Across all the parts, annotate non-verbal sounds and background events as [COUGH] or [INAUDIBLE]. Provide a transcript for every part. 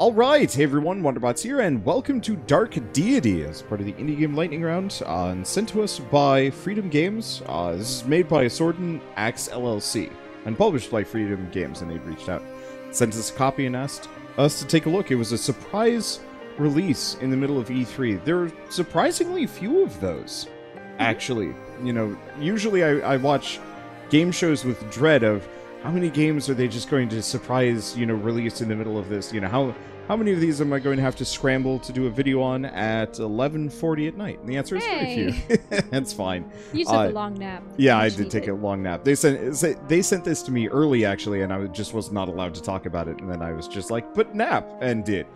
Alright, hey everyone, Wanderbots here, and welcome to Dark Deity as part of the Indie Game Lightning Round, uh, and sent to us by Freedom Games. Uh, this is made by Sword and Axe LLC, and published by Freedom Games, and they reached out, sent us a copy, and asked us to take a look. It was a surprise release in the middle of E3. There are surprisingly few of those, actually. You know, usually I, I watch game shows with dread of how many games are they just going to surprise, you know, release in the middle of this? You know, how how many of these am I going to have to scramble to do a video on at 11:40 at night? And the answer is very few. [LAUGHS] That's fine. You took Uh, a long nap. Yeah, I did take needed. a long nap. They sent they sent this to me early actually, and I just was not allowed to talk about it. And then I was just like, "But nap," and did.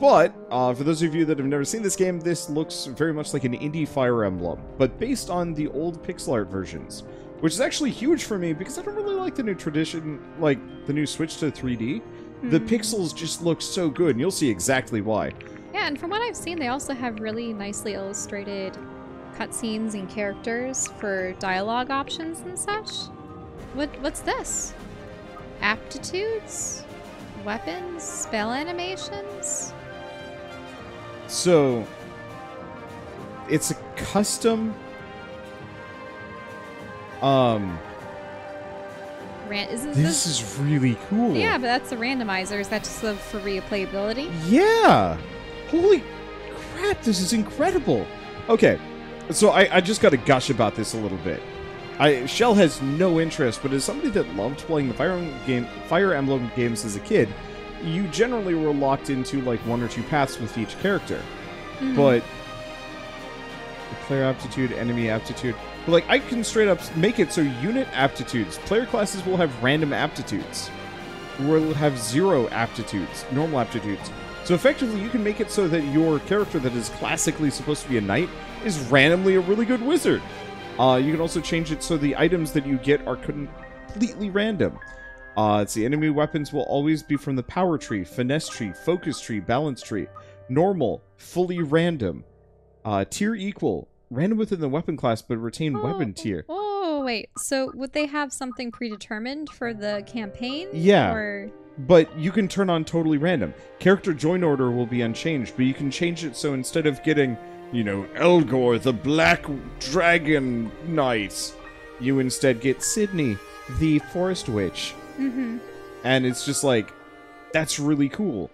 But uh, for those of you that have never seen this game, this looks very much like an indie Fire Emblem, but based on the old pixel art versions, which is actually huge for me because I don't really like the new tradition, like the new switch to 3D. The Hmm. pixels just look so good, and you'll see exactly why. Yeah, and from what I've seen, they also have really nicely illustrated cutscenes and characters for dialogue options and such. What what's this? Aptitudes? Weapons? Spell animations? So it's a custom um Ran- isn't this this? is really cool. yeah, but that's a randomizer. Is that just the, for replayability? Yeah. Holy crap, this is incredible. Okay. So I, I just gotta gush about this a little bit. I Shell has no interest, but as somebody that loved playing the Fire Emblem game Fire Emblem games as a kid, you generally were locked into like one or two paths with each character. Mhm. but player aptitude, enemy aptitude. But like I can straight up make it so unit aptitudes, player classes will have random aptitudes. Will have zero aptitudes, normal aptitudes. So effectively you can make it so that your character that is classically supposed to be a knight is randomly a really good wizard. Uh, you can also change it so the items that you get are completely random. Uh, it's the enemy weapons will always be from the power tree, finesse tree, focus tree, balance tree, normal, fully random, uh, tier equal, random within the weapon class but retain weapon Oh, tier. Oh wait, so would they have something predetermined for the campaign? Yeah. Or But you can turn on totally random. Character join order will be unchanged, but you can change it so instead of getting, you know, Elgor, the Black Dragon Knight, you instead get Sydney, the Forest Witch. hmm and it's just like that's really cool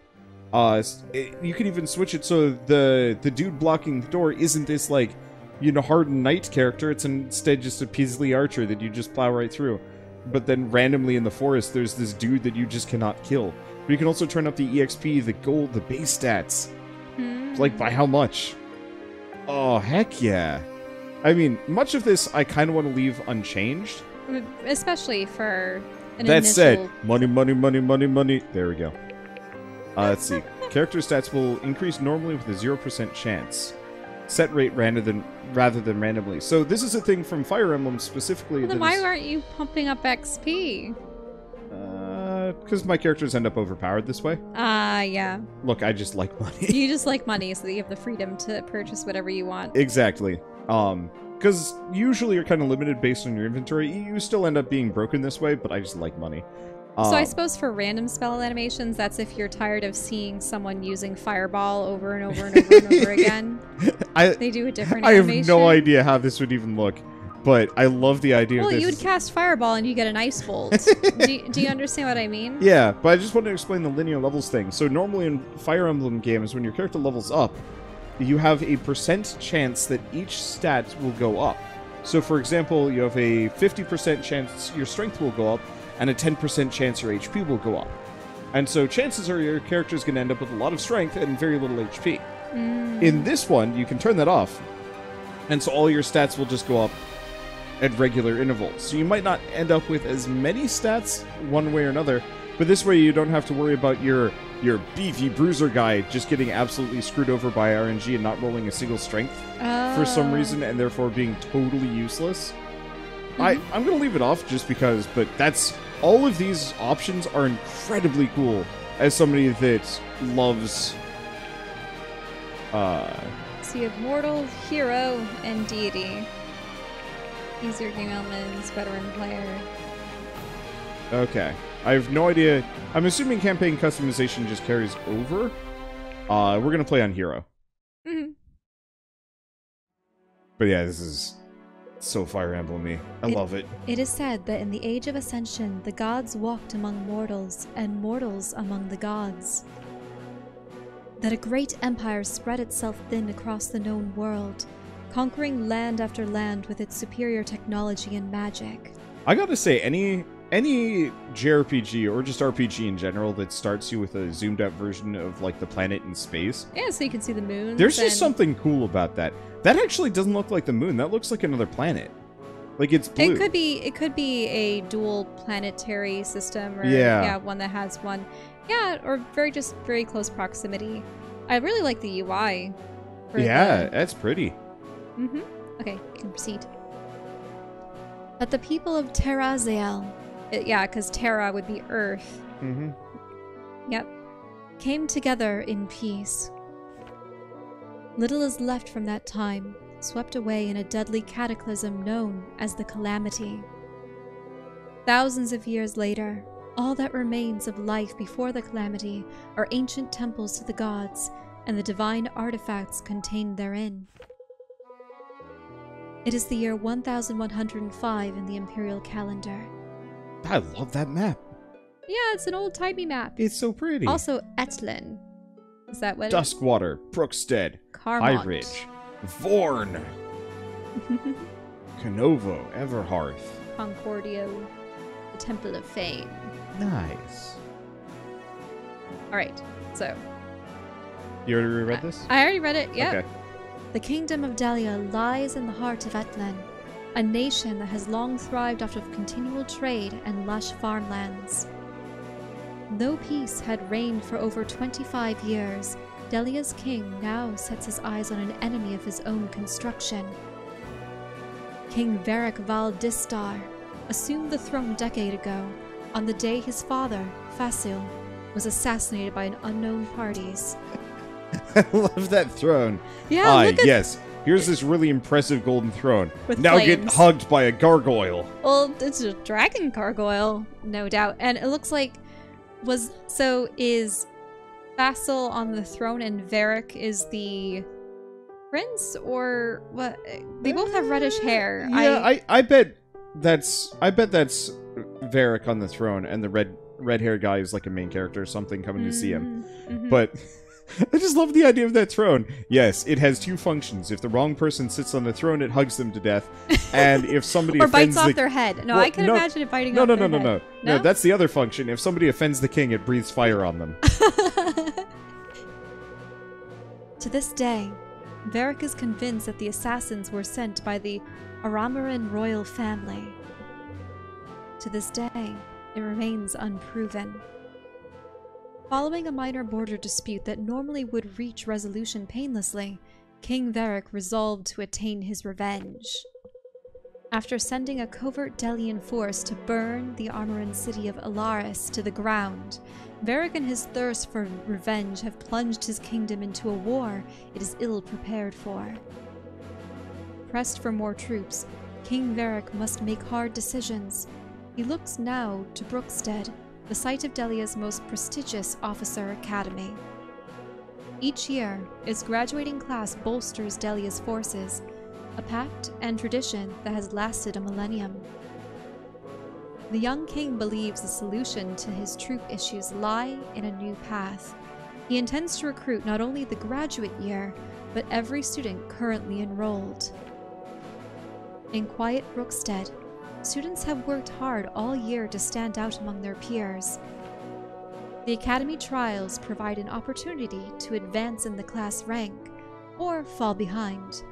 uh it- you can even switch it so the the dude blocking the door isn't this like you know hardened knight character it's instead just a Peasley archer that you just plow right through but then randomly in the forest there's this dude that you just cannot kill but you can also turn up the exp the gold the base stats Hmm. like by how much oh heck yeah i mean much of this i kind of want to leave unchanged especially for an that initial said, money, money, money, money, money. There we go. Uh, let's see. Character stats will increase normally with a zero percent chance. Set rate rather than rather than randomly. So this is a thing from Fire Emblem specifically. Well, then why is- aren't you pumping up XP? Uh, because my characters end up overpowered this way. Ah, yeah. Look, I just like money. You [LAUGHS] just like money, so that you have the freedom to purchase whatever you want. exactly. Um, because usually you're kind of limited based on your inventory. You still end up being broken this way, but I just like money. So I Um, suppose for random spell animations, that's if you're tired of seeing someone using Fireball over and over and over and over [LAUGHS] again. I They do a different I have no idea how this would even look, but I love the idea Well, of this. you would cast Fireball and you get an Ice Bolt. [LAUGHS] do, you- do you understand what I mean? Yeah, but I just wanted to explain the linear levels thing. So normally in Fire Emblem games, when your character levels up, you have a percent chance that each stat will go up. So for example, you have a 50% chance your strength will go up, and a 10% chance your HP will go up. And so chances are your character is going to end up with a lot of strength and very little HP. Mm. In this one, you can turn that off, and so all your stats will just go up at regular intervals. So you might not end up with as many stats one way or another, but this way you don't have to worry about your your beefy bruiser guy just getting absolutely screwed over by RNG and not rolling a single strength for some Oh. reason and therefore being totally useless. I, I'm gonna leave it off just because, but that's all of these options are incredibly cool as somebody that loves uh So you have Mortal, Hero, and Deity. Easier game elements, veteran player. Okay. I have no idea. I'm assuming campaign customization just carries over. Uh, we're gonna play on hero. Mhm. But yeah, this is so Fire Emblem-y. I It- love it. It is said that in the Age of Ascension, the gods walked among mortals, and mortals among the gods. That a great empire spread itself thin across the known world, conquering land after land with its superior technology and magic. I gotta say, any any JRPG or just RPG in general that starts you with a zoomed out version of like the planet in space, Yeah, so you can see the moon. there's just something cool about that. That actually doesn't look like the moon. That looks like another planet. Like it's blue. It could be it could be a dual planetary system or Yeah. one that has one. Yeah, or very just very close proximity. I really like the UI. yeah, that's pretty. Mm-hmm. Okay, you can proceed. But the people of Terrazael, uh, yeah, because Terra would be Earth, Mm-hmm. yep, came together in peace. Little is left from that time, swept away in a deadly cataclysm known as the Calamity. Thousands of years later, all that remains of life before the Calamity are ancient temples to the gods and the divine artifacts contained therein. It is the year 1105 in the imperial calendar. I love that map. Yeah, it's an old timey map. It's so pretty. Also, Etlin. Is that what? Duskwater, Brookstead, Carmont. High Ridge, Vorn, [LAUGHS] Canovo, Everhearth. Concordio, the Temple of Fame. Nice. All right, so You already reread this? I already read it. Yep. Okay. The kingdom of Delia lies in the heart of Etlen, a nation that has long thrived off of continual trade and lush farmlands. Though peace had reigned for over 25 years, Delia's king now sets his eyes on an enemy of his own construction. King Varric Val Distar assumed the throne a decade ago, on the day his father, Fasil, was assassinated by an unknown parties. [LAUGHS] I love that throne. Yeah, ah, look at yes. Here's this really impressive golden throne. With now get hugged by a gargoyle. Well, it's a dragon gargoyle, no doubt. And it looks like was so is Vassal on the throne and Varric is the prince or what they both have reddish hair. Yeah, I, I, bet that's I bet that's Varric on the throne and the red red haired guy is like a main character or something coming to see him. Mhm, mhm. But [LAUGHS] I just love the idea of that throne. Yes, it has two functions. If the wrong person sits on the throne, it hugs them to death. [LAUGHS] And if somebody or bites off the their head. No, Well, I can no- imagine it biting no, off no, no, no, no, no, No? That's the other function. If somebody offends the king, it breathes fire on them. [LAUGHS] To this day, Varric is convinced that the assassins were sent by the Aramaran royal family. To this day, it remains unproven. Following a minor border dispute that normally would reach resolution painlessly, King Varric resolved to attain his revenge. After sending a covert Delian force to burn the Armoran city of Alaris to the ground, Varric and his thirst for revenge have plunged his kingdom into a war it is ill prepared for. Pressed for more troops, King Varric must make hard decisions. He looks now to Brookstead, the site of Delia's most prestigious officer academy. Each year, its graduating class bolsters Delia's forces, a pact and tradition that has lasted a millennium. The young king believes the solution to his troop issues lie in a new path. He intends to recruit not only the graduate year, but every student currently enrolled. In quiet Brookstead, students have worked hard all year to stand out among their peers. The Academy trials provide an opportunity to advance in the class rank or fall behind.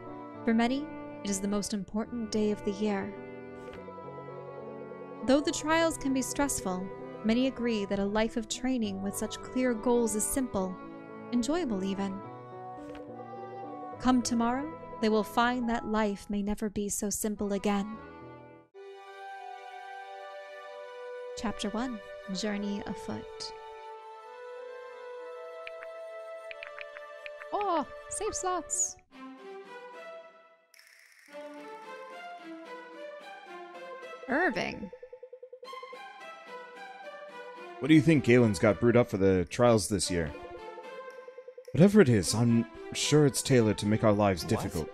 For many, it is the most important day of the year. Though the trials can be stressful, many agree that a life of training with such clear goals is simple, enjoyable even. Come tomorrow, they will find that life may never be so simple again. Chapter 1 Journey Afoot. Oh, save slots! Irving. What do you think Galen's got brewed up for the trials this year? Whatever it is, I'm sure it's tailored to make our lives What? difficult.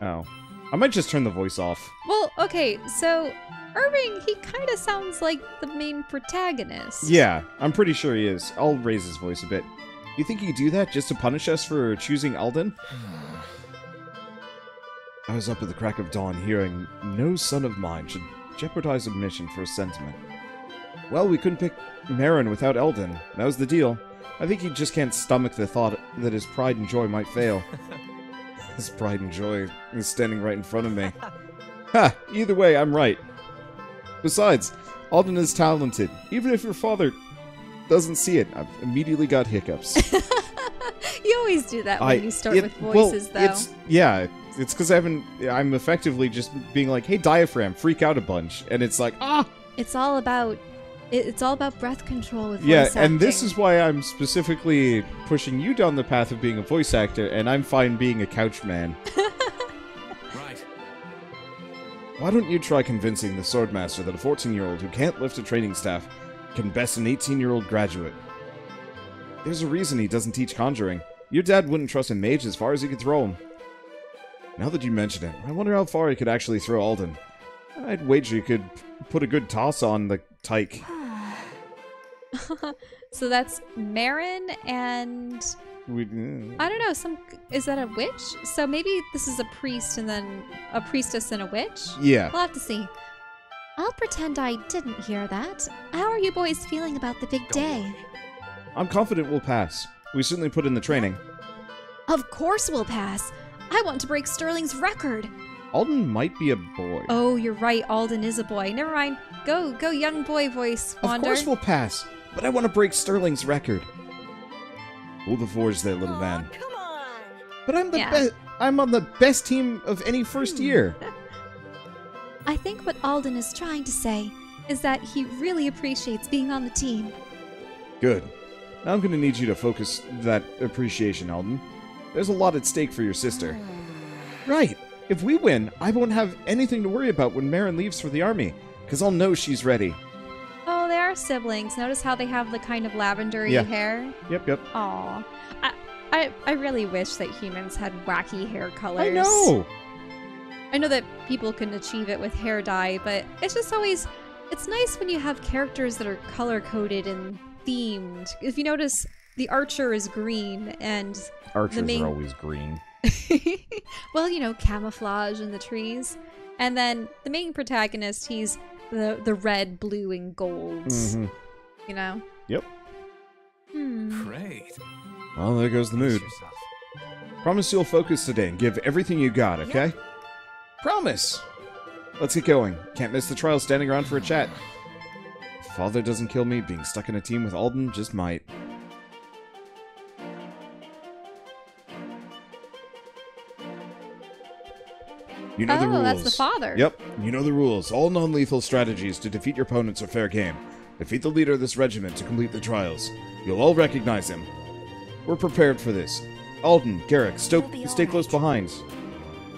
Oh. I might just turn the voice off. Well, okay, so Irving, he kind of sounds like the main protagonist. Yeah, I'm pretty sure he is. I'll raise his voice a bit. You think he'd do that just to punish us for choosing Alden? [SIGHS] I was up at the crack of dawn hearing no son of mine should jeopardize a mission for a sentiment. Well, we couldn't pick Marin without Alden. That was the deal. I think he just can't stomach the thought that his pride and joy might fail. [LAUGHS] his pride and joy is standing right in front of me. ha! Either way, I'm right. Besides, Alden is talented. Even if your father doesn't see it, I've immediately got hiccups. [LAUGHS] you always do that when I- you start it- with well, voices, though. It's yeah, it's because I haven't. I'm effectively just being like, "Hey, diaphragm, freak out a bunch," and it's like, ah, It's all about it's all about breath control with yeah. voice And this is why I'm specifically pushing you down the path of being a voice actor, and I'm fine being a couch man. [LAUGHS] Why don't you try convincing the swordmaster that a 14-year-old who can't lift a training staff can best an 18-year-old graduate? There's a reason he doesn't teach conjuring. Your dad wouldn't trust a mage as far as he could throw him. Now that you mention it, I wonder how far he could actually throw Alden. I'd wager he could put a good toss on the tyke. [SIGHS] [SIGHS] [LAUGHS] so that's Marin and We, I don't know, some is that a witch? So maybe this is a priest and then a priestess and a witch? yeah. We'll have to see. I'll pretend I didn't hear that. How are you boys feeling about the big day? I'm confident we'll pass. We certainly put in the training. Of course we'll pass. I want to break Sterling's record. Alden might be a boy. Oh, you're right. Alden is a boy. Never mind. Go, go, young boy voice. Of course we'll pass, but I want to break Sterling's record. Hold the forge there, little man. Come on. But I'm the Yeah. best. I'm on the best team of any first hmm. year. [LAUGHS] I think what Alden is trying to say is that he really appreciates being on the team. Good. Now I'm gonna need you to focus that appreciation, Alden. There's a lot at stake for your sister. [SIGHS] Right. If we win, I won't have anything to worry about when Marin leaves for the army, because I'll know she's ready. They are siblings. Notice how they have the kind of lavendery Yeah. hair. Yep, yep. Aw. I, I, I really wish that humans had wacky hair colors. I know. I know that people can achieve it with hair dye, but it's just always it's nice when you have characters that are color coded and themed. If you notice, the archer is green and Archers main- are always green. [LAUGHS] well, you know, camouflage in the trees. And then the main protagonist, he's the the red, blue, and gold. hmm You know. Yep. Hmm. Great. Well, there goes the mood. Promise you'll focus today and give everything you got, okay? Promise! Let's get going. Can't miss the trial standing around for a chat. If Father doesn't kill me, being stuck in a team with Alden just might. You know the oh, rules. that's the father. Yep, you know the rules. All non lethal strategies to defeat your opponents are fair game. Defeat the leader of this regiment to complete the trials. You'll all recognize him. We're prepared for this. Alden, Garrick, Stoke, be stay all close behind.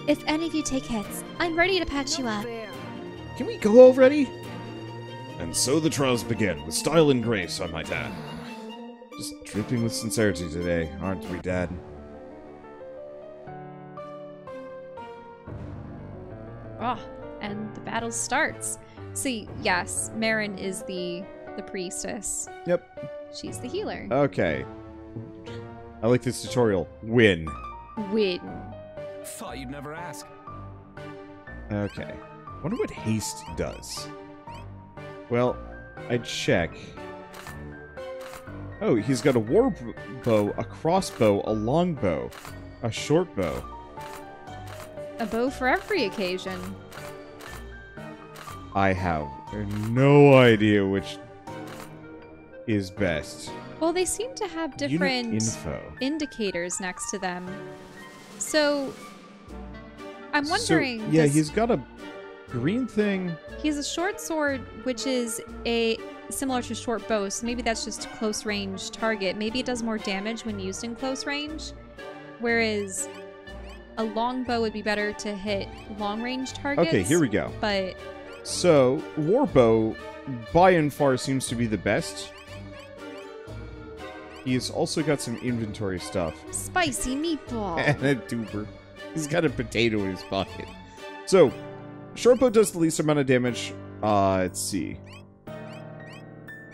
If any of you take hits, I'm ready to patch you up. Can we go already? And so the trials begin, with style and grace, I might add. Just dripping with sincerity today, aren't we, Dad? Battle starts. See, yes, Marin is the the priestess. Yep. She's the healer. Okay. I like this tutorial. Win. Win. Thought you'd never ask. Okay. Wonder what haste does. Well, I check. Oh, he's got a war bow, a crossbow, a longbow, a short bow. A bow for every occasion. I have no idea which is best. Well, they seem to have different info. indicators next to them. So, I'm So, wondering. yeah, does- he's got a green thing. He has a short sword, which is a similar to short bow, so maybe that's just a close range target. Maybe it does more damage when used in close range, whereas a long bow would be better to hit long range targets. Okay, here we go. But So, warbow by and far seems to be the best. He's also got some inventory stuff. Spicy meatball. [LAUGHS] and a tuber. He's got a potato in his pocket. So, Shortbow does the least amount of damage. Uh, let's see.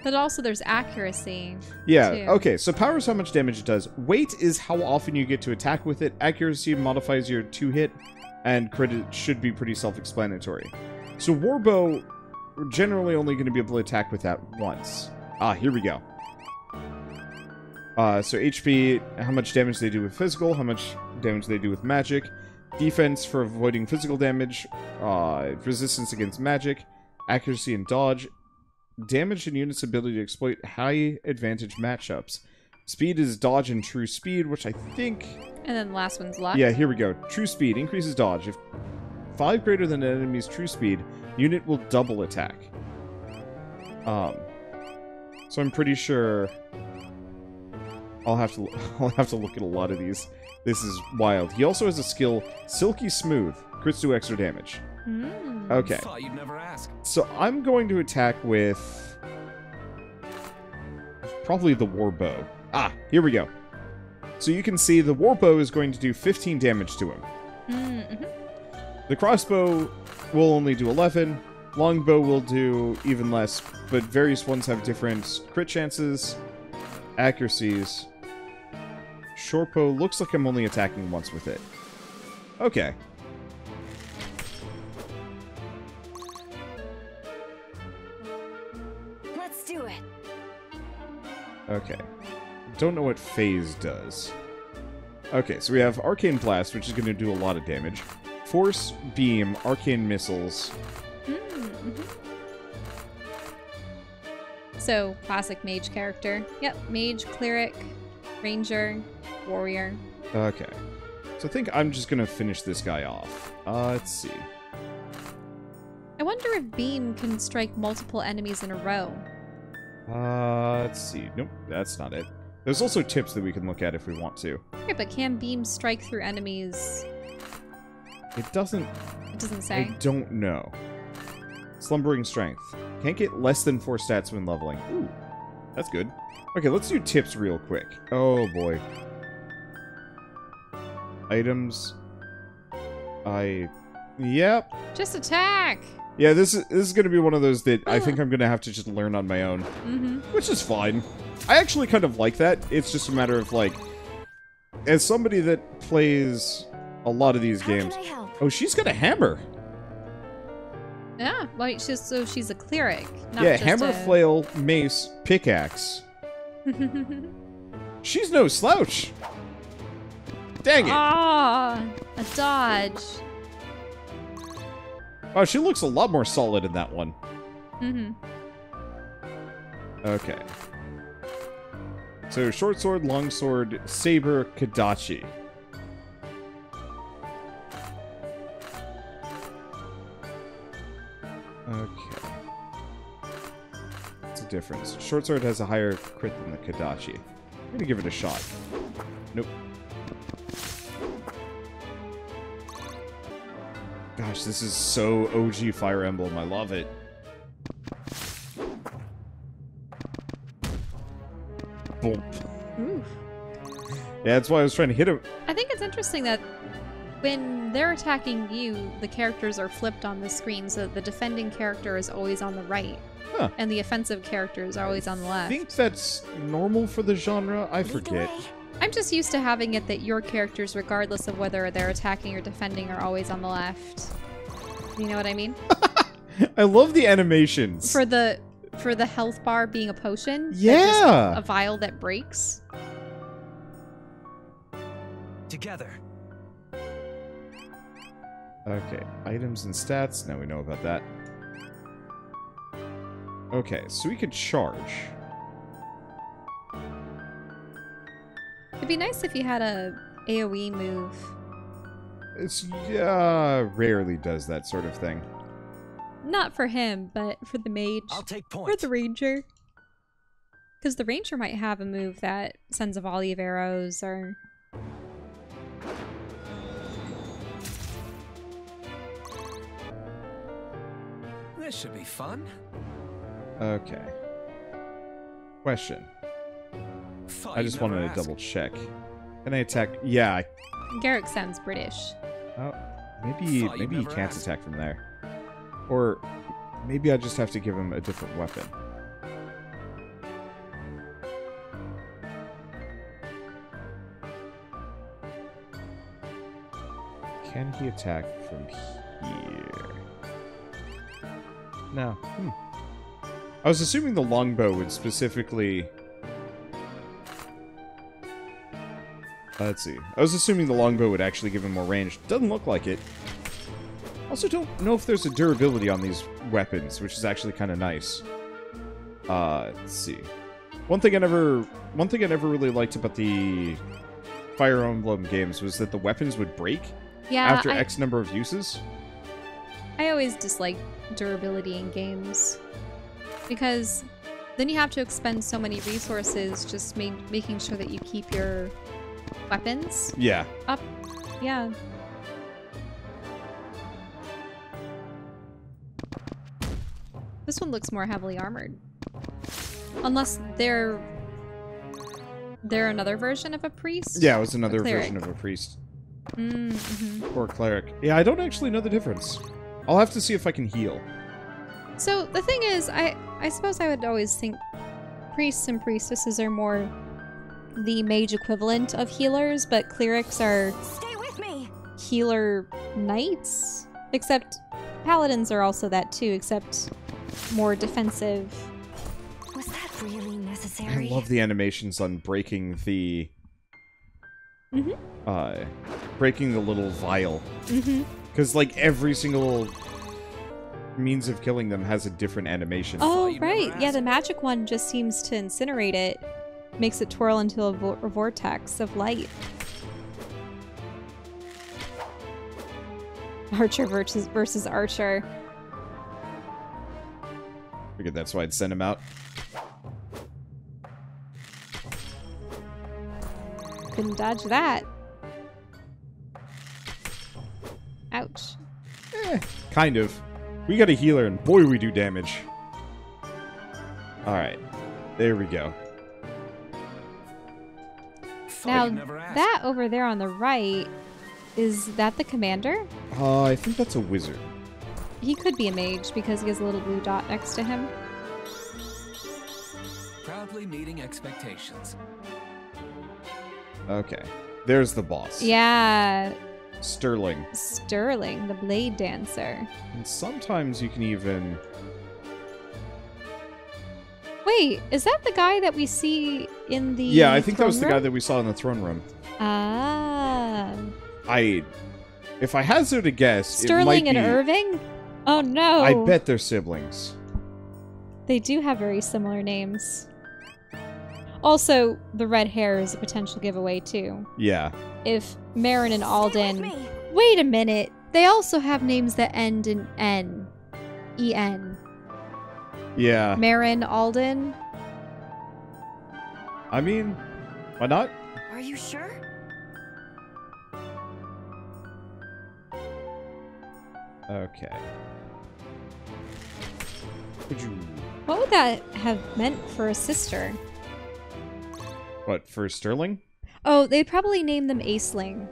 but also there's accuracy. Yeah, too. okay, so power is how much damage it does. Weight is how often you get to attack with it. Accuracy modifies your two hit, and credit should be pretty self explanatory. So, Warbow, we're generally only going to be able to attack with that once. Ah, here we go. Uh, so, HP, how much damage they do with physical, how much damage they do with magic, defense for avoiding physical damage, uh, resistance against magic, accuracy and dodge, damage and units' ability to exploit high advantage matchups. Speed is dodge and true speed, which I think. And then the last one's luck. Yeah, here we go. True speed increases dodge. If 5 greater than an enemy's true speed, unit will double attack. Um. So I'm pretty sure. I'll have to [LAUGHS] I'll have to look at a lot of these. This is wild. He also has a skill Silky Smooth. Crits do extra damage. Mm. Okay. Thought you'd never ask. So I'm going to attack with probably the war bow. Ah, here we go. So you can see the war bow is going to do 15 damage to him. Mm-hmm. The crossbow will only do 11. Longbow will do even less, but various ones have different crit chances, accuracies. Shortbow looks like I'm only attacking once with it. Okay. Let's do it. Okay. Don't know what phase does. Okay, so we have Arcane Blast, which is going to do a lot of damage. Force, Beam, Arcane Missiles. Mm-hmm. So, classic mage character. Yep, mage, cleric, ranger, warrior. Okay. So I think I'm just going to finish this guy off. Uh, let's see. I wonder if beam can strike multiple enemies in a row. Uh, let's see. Nope, that's not it. There's also tips that we can look at if we want to. Okay, but can beam strike through enemies? It doesn't... It doesn't say. I don't know. Slumbering Strength. Can't get less than 4 stats when leveling. Ooh, that's good. Okay, let's do tips real quick. Oh, boy. Items. I... Yep. Just attack! Yeah, this is, this is going to be one of those that I think I'm going to have to just learn on my own. Mm-hmm. Which is fine. I actually kind of like that. It's just a matter of, like... As somebody that plays a lot of these How games... can I help? Oh, she's got a hammer! Yeah, well, she's, so she's a cleric. Not yeah, just hammer, a... flail, mace, pickaxe. [LAUGHS] She's no slouch. Dang it. Ah, a dodge. Wow, she looks a lot more solid in that one. Mm-hmm. Okay. So, short sword, long sword, saber, kodachi. Okay. What's the difference? Short sword has a higher crit than the kodachi. I'm gonna give it a shot. Nope. Gosh, this is so OG Fire Emblem. I love it. Boom. Yeah, that's why I was trying to hit him. I think it's interesting that when they're attacking you, the characters are flipped on the screen, so the defending character is always on the right, Huh. and the offensive character is always on the left. I think that's normal for the genre. I forget. I'm just used to having it that your characters, regardless of whether they're attacking or defending, are always on the left. You know what I mean? [LAUGHS] I love the animations. For the for the health bar being a potion, Yeah. a vial that breaks. Together. Okay, items and stats. Now we know about that. Okay, so we could charge. It'd be nice if you had a AOE move. It's yeah, rarely does that sort of thing. Not for him, but for the mage. I'll take Or point. the ranger. Because the ranger might have a move that sends a volley of arrows or. This should be fun. Okay. Question. Thought I just never wanted to ask. double check. Can I attack? Yeah. I- Garrick sounds British. Oh, maybe Thought maybe he can't ask. attack from there. Or maybe I just have to give him a different weapon. Can he attack from here? No. Hmm. I was assuming the longbow would specifically. Let's see. I was assuming the longbow would actually give him more range. Doesn't look like it. Also, don't know if there's a durability on these weapons, which is actually kind of nice. Uh, let's see. One thing I never, one thing I never really liked about the Fire Emblem games was that the weapons would break Yeah, after I, X number of uses. I always dislike durability in games because then you have to expend so many resources just ma- making sure that you keep your weapons Yeah. up. Yeah. This one looks more heavily armored. Unless they're they're another version of a priest? Yeah, it was another version of a priest Mm, mhm. or cleric. Yeah, I don't actually know the difference. I'll have to see if I can heal. So the thing is, I I suppose I would always think priests and priestesses are more the mage equivalent of healers, but clerics are Stay with me. healer knights. Except paladins are also that too, except more defensive. Was that really necessary? I love the animations on breaking the Mhm. uh breaking the little vial Mm-hmm. Because like every single means of killing them has a different animation. Oh right, yeah. The magic one just seems to incinerate it, makes it twirl into a, vo- a vortex of light. Archer versus versus Archer. Figured that's why I'd send him out. Couldn't dodge that. Ouch. Eh, kind of. We got a healer, and boy, we do damage. Alright. There we go. Now you'd never ask. that over there on the right, is that the commander? Uh, I think that's a wizard. He could be a mage because he has a little blue dot next to him. Proudly meeting expectations. Okay. There's the boss. Yeah, Sterling. Sterling, the blade dancer. And sometimes you can even... Wait, is that the guy that we see in the Yeah, I think that was the guy that we saw in the throne room. Ah, I... If I hazard a guess, Sterling and be... Irving. Oh no! I bet they're siblings. they do have very similar names. Also, the red hair is a potential giveaway too. Yeah. If Marin and Alden. Wait a minute. They also have names that end in N. E N. Yeah. Marin, Alden. I mean, why not? Are you sure? Okay. What would that have meant for a sister? What, for Sterling? Oh, they'd probably name them Aisling.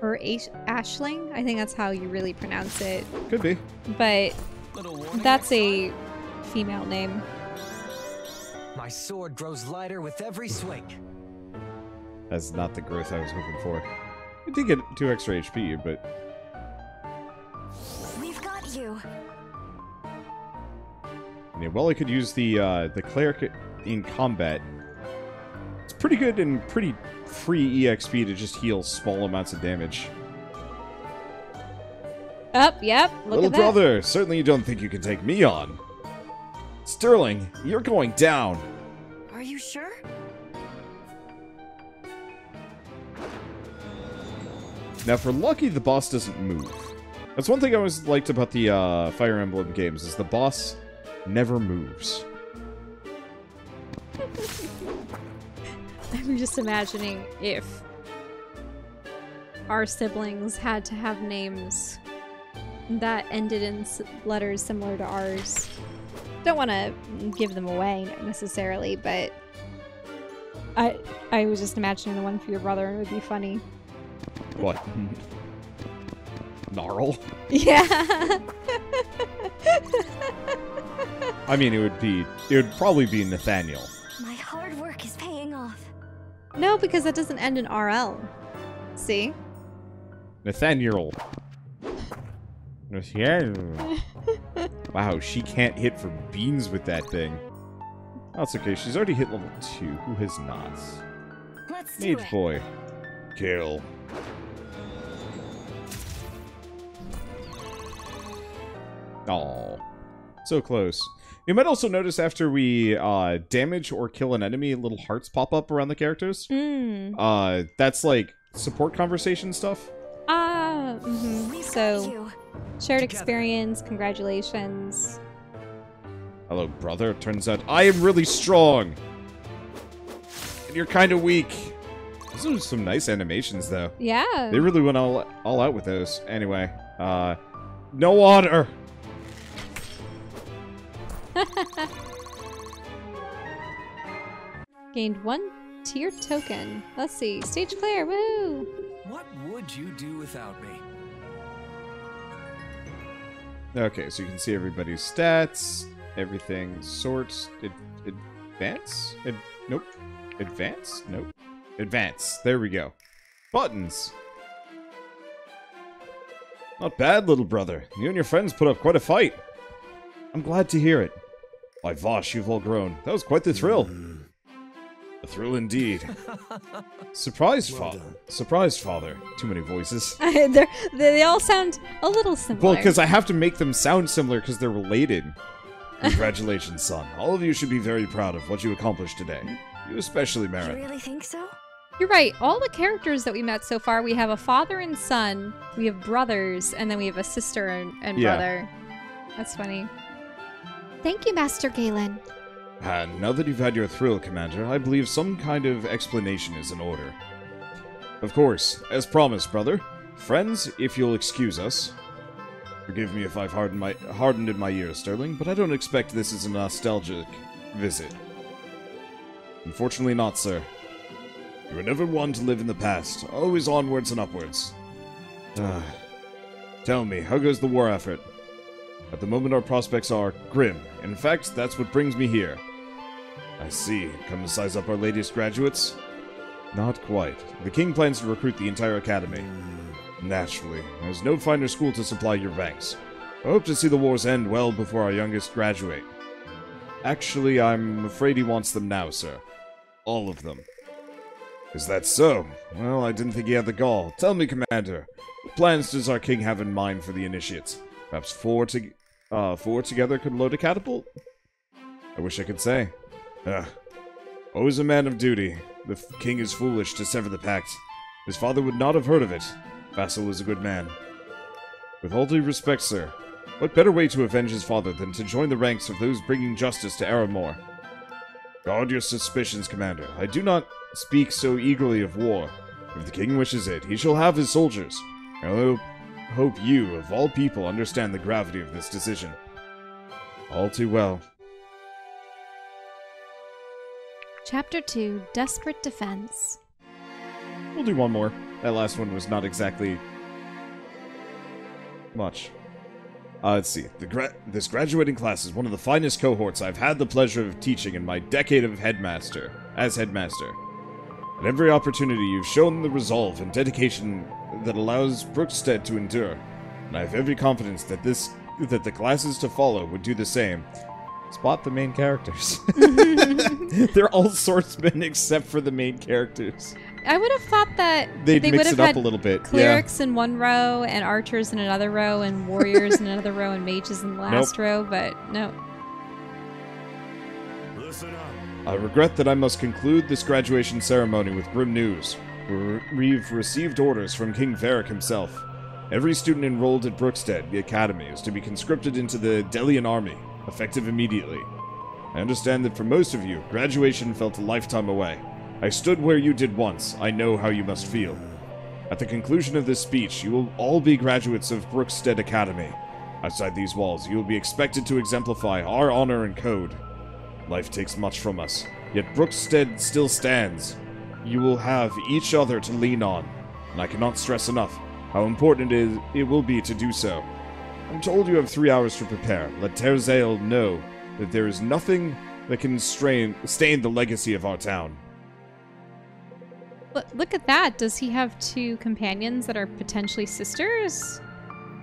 Or Ash- Ashling? I think that's how you really pronounce it. Could be. But that's a female name. My sword grows lighter with every swing. That's not the growth I was hoping for. I did get 2 extra HP, but... We've got you. I mean, well, I could use the, uh, the cleric in combat. It's pretty good and pretty free EXP to just heal small amounts of damage. Up, yep. Look Little at that. brother, certainly you don't think you can take me on. Sterling, you're going down. Are you sure? Now, for Lucky, the boss doesn't move. That's one thing I always liked about the uh, Fire Emblem games, is the boss never moves. [LAUGHS] [LAUGHS] I'm just imagining if our siblings had to have names that ended in letters similar to ours. don't want to give them away necessarily, but I I was just imagining the one for your brother, and it would be funny. What? Gnarl? Yeah. I mean, it would be. It would probably be Nathaniel. No, because that doesn't end in RL. See? Nathaniel. Nathaniel. [LAUGHS] wow, she can't hit for beans with that thing. That's okay. She's already hit level two. Who has not? Let's do it. boy. Kill. Oh, so close. You might also notice after we uh, damage or kill an enemy, little hearts pop up around the characters. Mm. Uh, that's like support conversation stuff. Ah. hmm We've So shared experience. Congratulations. Hello, brother. Turns out I am really strong. And you're kind of weak. Those are some nice animations, though. Yeah. They really went all, all out with those. Anyway, uh, no water. [LAUGHS] Gained one tier token. Let's see. Stage clear. Woo! What would you do without me? Okay, so you can see everybody's stats, everything sorts. Ad- advance? Ad- nope. Advance? Nope. Advance. There we go. Buttons. Not bad, little brother. You and your friends put up quite a fight. I'm glad to hear it. Why, Vosh, you've all grown. That was quite the thrill. A thrill indeed. Surprised, father. Surprised, father. Too many voices. [LAUGHS] They're, they they all sound a little similar. Well, because I have to make them sound similar because they're related. Congratulations, son. All of you should be very proud of what you accomplished today. You especially, You Marin. really think so? You're right. All the characters that we met so far, we have a father and son, we have brothers, and then we have a sister and, and Yeah. brother. That's funny. Thank you, Master Galen. And now that you've had your thrill, Commander, I believe some kind of explanation is in order. Of course, as promised, brother. Friends, if you'll excuse us. Forgive me if I've hardened, my, hardened in my years, Sterling, but I don't expect this is a nostalgic visit. Unfortunately not, sir. You were never one to live in the past, always onwards and upwards. Ah. Tell me, how goes the war effort? At the moment, our prospects are grim. In fact, that's what brings me here. I see. Come to size up our latest graduates? Not quite. The king plans to recruit the entire academy. Naturally, there's no finer school to supply your ranks. I hope to see the wars end well before our youngest graduate. Actually, I'm afraid he wants them now, sir. All of them. Is that so? Well, I didn't think he had the gall. Tell me, Commander, what plans does our king have in mind for the initiates? Perhaps four to, uh, four together could load a catapult? I wish I could say. Ah. Always a man of duty. The king is foolish to sever the pact. His father would not have heard of it. Vassal is a good man. With all due respect, sir, what better way to avenge his father than to join the ranks of those bringing justice to Aramor? Guard your suspicions, Commander. I do not speak so eagerly of war. If the king wishes it, he shall have his soldiers. I hope, hope you, of all people, understand the gravity of this decision. All too well. Chapter 2 Desperate Defense. We'll do one more. That last one was not exactly much. Uh, let's see. The gra- this graduating class is one of the finest cohorts I've had the pleasure of teaching in my decade of headmaster, as headmaster. At every opportunity, you've shown the resolve and dedication that allows Brookstead to endure, and I have every confidence that this that the classes to follow would do the same. Spot the main characters. [LAUGHS] [LAUGHS] They're all swordsmen except for the main characters. I would have thought that They'd they mix would have it up had a little bit. clerics in one row and archers in another row and warriors in another row and mages in the last row, but no. Listen up. I regret that I must conclude this graduation ceremony with grim news. We've received orders from King Varric himself. Every student enrolled at Brookstead, the academy, is to be conscripted into the Delian army, effective immediately. I understand that for most of you, graduation felt a lifetime away. I stood where you did once. I know how you must feel. At the conclusion of this speech, you will all be graduates of Brookstead Academy. Outside these walls, you will be expected to exemplify our honor and code. Life takes much from us, yet Brookstead still stands. You will have each other to lean on, and I cannot stress enough how important it, is, it will be to do so. I'm told you have three hours to prepare. Let Terzail know that there is nothing that can strain, stain the legacy of our town. Look, look at that. Does he have two companions that are potentially sisters?